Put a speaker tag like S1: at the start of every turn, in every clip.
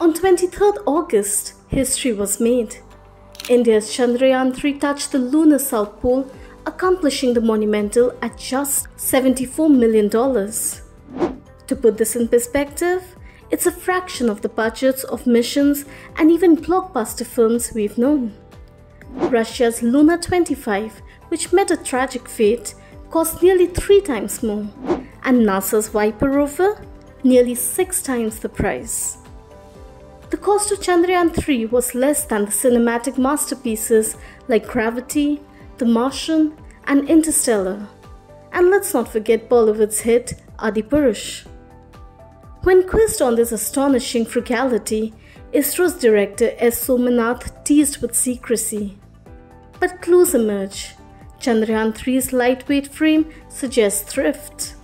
S1: On 23rd August, history was made. India's Chandrayaan 3 touched the lunar south pole, accomplishing the monumental at just $74 million. To put this in perspective, it's a fraction of the budgets of missions and even blockbuster films we've known. Russia's Luna 25, which met a tragic fate, cost nearly three times more, and NASA's Viper rover, nearly six times the price. The cost of Chandrayaan 3 was less than the cinematic masterpieces like Gravity, The Martian, and Interstellar. And let's not forget Bollywood's hit Adipurush. When quizzed on this astonishing frugality, ISRO's director S. Somanath teased with secrecy. But clues emerge. Chandrayaan 3's lightweight frame suggests thrift,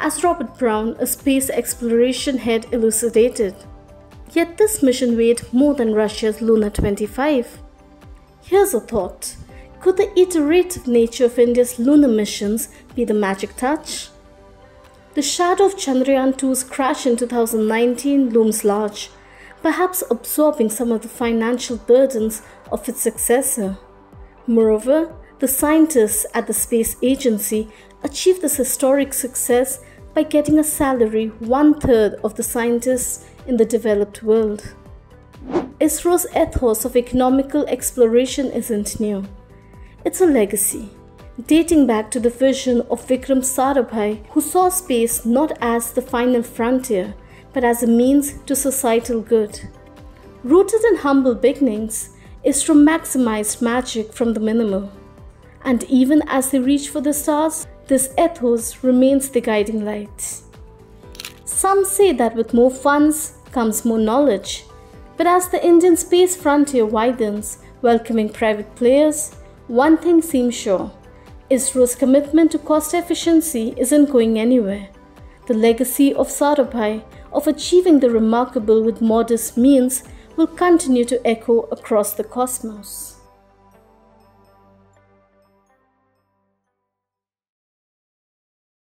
S1: as Robert Braun, a space exploration head, elucidated. Yet this mission weighed more than Russia's Luna 25. Here's a thought. Could the iterative nature of India's lunar missions be the magic touch? The shadow of Chandrayaan 2's crash in 2019 looms large, perhaps absorbing some of the financial burdens of its successor. Moreover, the scientists at the space agency achieved this historic success by getting a salary one third of the scientists in the developed world. ISRO's ethos of economical exploration isn't new. It's a legacy, dating back to the vision of Vikram Sarabhai, who saw space not as the final frontier, but as a means to societal good. Rooted in humble beginnings, ISRO maximized magic from the minimal. And even as they reach for the stars, this ethos remains the guiding light. Some say that with more funds comes more knowledge. But as the Indian space frontier widens, welcoming private players, one thing seems sure ISRO's commitment to cost efficiency isn't going anywhere. The legacy of Sarabhai of achieving the remarkable with modest means will continue to echo across the cosmos.